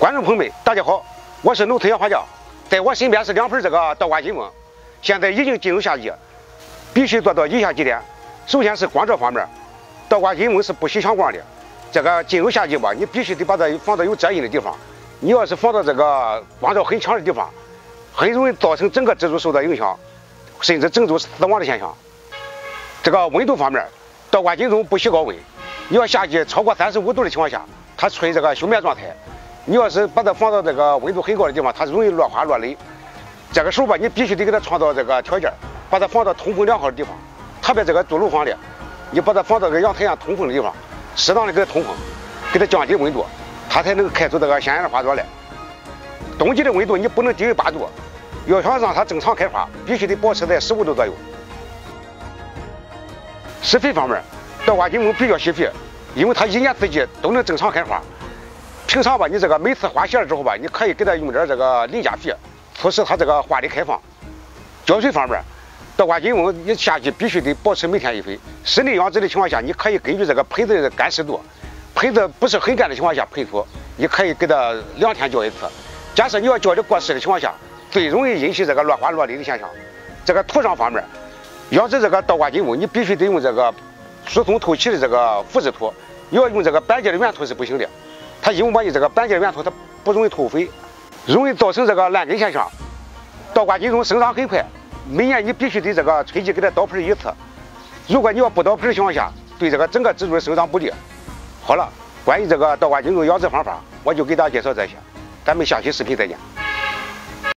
观众朋友们，大家好，我是农村养花匠，在我身边是两盆这个倒挂金翁，现在已经进入夏季，必须做到以下几点。首先是光照方面，倒挂金翁是不喜强光的，这个进入夏季吧，你必须得把它放到有遮阴的地方。你要是放到这个光照很强的地方，很容易造成整个植株受到影响，甚至整株死亡的现象。这个温度方面，倒挂金钟不喜高温，你要夏季超过三十五度的情况下，它处于这个休眠状态。你要是把它放到这个温度很高的地方，它容易落花落蕾。这个时候吧，你必须得给它创造这个条件，把它放到通风良好的地方。特别这个住楼房的，你把它放到个阳台上通风的地方，适当的给它通风，给它降低温度，它才能开出这个鲜艳的花朵来。冬季的温度你不能低于八度，要想让它正常开花，必须得保持在十五度左右。施肥方面，倒挂金翁比较惜肥，因为它一年四季都能正常开花。平常吧，你这个每次花谢了之后吧，你可以给它用点这个磷钾肥，促使它这个花的开放。浇水方面，倒挂金翁你夏季必须得保持每天一肥。室内养殖的情况下，你可以根据这个盆子的干湿度，盆子不是很干的情况下喷土，你可以给它两天浇一次。假设你要浇的过湿的情况下，最容易引起这个落花落蕾的现象。这个土壤方面，养殖这个倒挂金翁，你必须得用这个疏松透气的这个腐殖土，要用这个板结的原土是不行的。它因为把你这个板结的原土它不容易透水，容易造成这个烂根现象。倒挂金钟生长很快，每年你必须得这个春季给它倒盆一次。如果你要不倒盆的情况下，对这个整个植株生长不利。好了，关于这个倒挂金钟养殖方法，我就给大家介绍这些，咱们下期视频再见。